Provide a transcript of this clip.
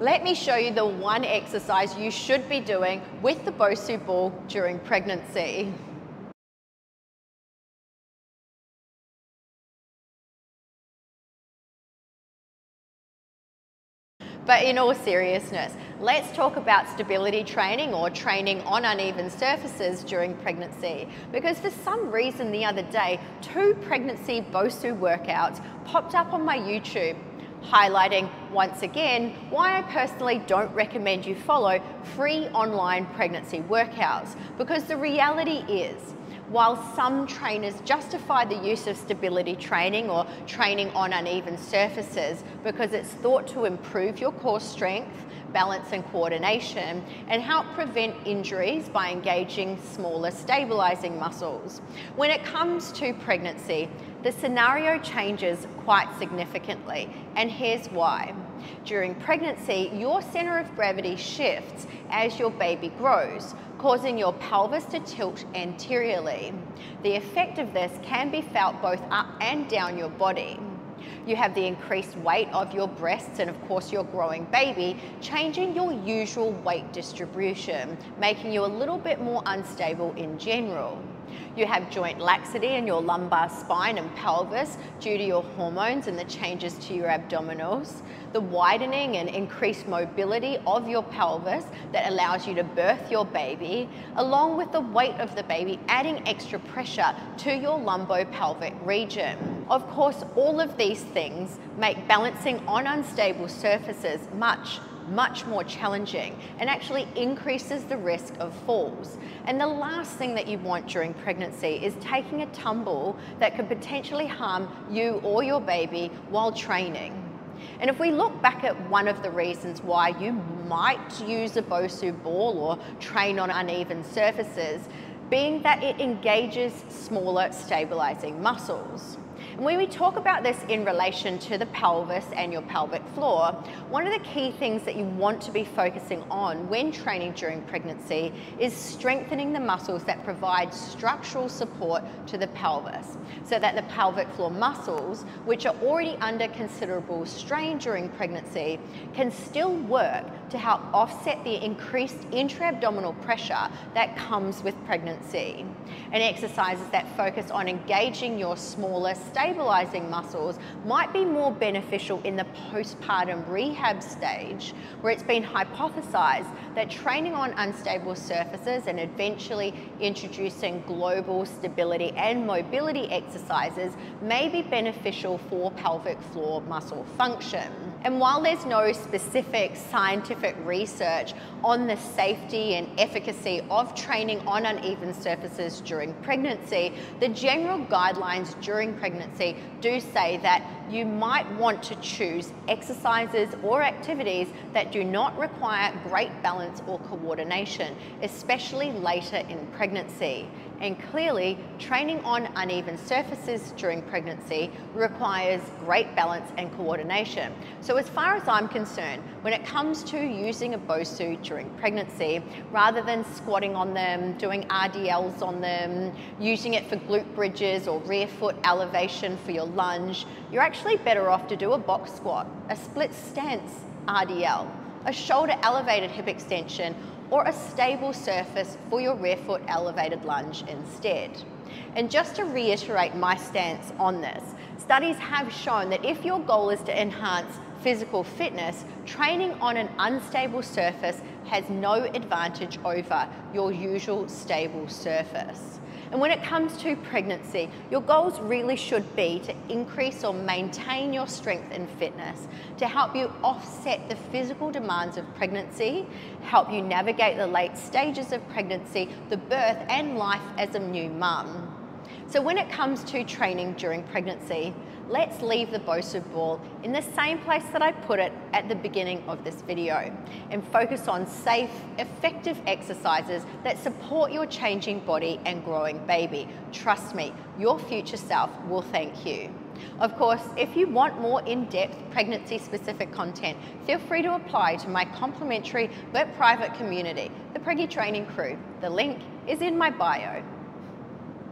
Let me show you the one exercise you should be doing with the Bosu ball during pregnancy. But in all seriousness, let's talk about stability training or training on uneven surfaces during pregnancy. Because for some reason the other day, two pregnancy BOSU workouts popped up on my YouTube highlighting once again why I personally don't recommend you follow free online pregnancy workouts because the reality is while some trainers justify the use of stability training or training on uneven surfaces because it's thought to improve your core strength, balance and coordination and help prevent injuries by engaging smaller stabilizing muscles. When it comes to pregnancy, the scenario changes quite significantly and here's why. During pregnancy, your center of gravity shifts as your baby grows, causing your pelvis to tilt anteriorly. The effect of this can be felt both up and down your body. You have the increased weight of your breasts and of course your growing baby, changing your usual weight distribution, making you a little bit more unstable in general. You have joint laxity in your lumbar spine and pelvis due to your hormones and the changes to your abdominals. The widening and increased mobility of your pelvis that allows you to birth your baby, along with the weight of the baby adding extra pressure to your lumbopelvic region. Of course, all of these things make balancing on unstable surfaces much, much more challenging and actually increases the risk of falls. And the last thing that you want during pregnancy is taking a tumble that could potentially harm you or your baby while training. And if we look back at one of the reasons why you might use a BOSU ball or train on uneven surfaces, being that it engages smaller stabilizing muscles. And when we talk about this in relation to the pelvis and your pelvic floor, one of the key things that you want to be focusing on when training during pregnancy is strengthening the muscles that provide structural support to the pelvis so that the pelvic floor muscles, which are already under considerable strain during pregnancy, can still work to help offset the increased intra-abdominal pressure that comes with pregnancy. And exercises that focus on engaging your smaller stabilizing muscles might be more beneficial in the postpartum rehab stage, where it's been hypothesized that training on unstable surfaces and eventually introducing global stability and mobility exercises may be beneficial for pelvic floor muscle function. And while there's no specific scientific research on the safety and efficacy of training on uneven surfaces during pregnancy, the general guidelines during pregnancy do say that you might want to choose exercises or activities that do not require great balance or coordination, especially later in pregnancy. And clearly, training on uneven surfaces during pregnancy requires great balance and coordination. So as far as I'm concerned, when it comes to using a BOSU during pregnancy, rather than squatting on them, doing RDLs on them, using it for glute bridges or rear foot elevation for your lunge, you're actually better off to do a box squat, a split stance RDL, a shoulder elevated hip extension, or a stable surface for your rear foot elevated lunge instead. And just to reiterate my stance on this, studies have shown that if your goal is to enhance physical fitness, training on an unstable surface has no advantage over your usual stable surface. And when it comes to pregnancy, your goals really should be to increase or maintain your strength and fitness to help you offset the physical demands of pregnancy, help you navigate the late stages of pregnancy, the birth and life as a new mum. So when it comes to training during pregnancy, let's leave the BOSU ball in the same place that I put it at the beginning of this video and focus on safe, effective exercises that support your changing body and growing baby. Trust me, your future self will thank you. Of course, if you want more in-depth pregnancy-specific content, feel free to apply to my complimentary but private community, the Preggy Training Crew. The link is in my bio.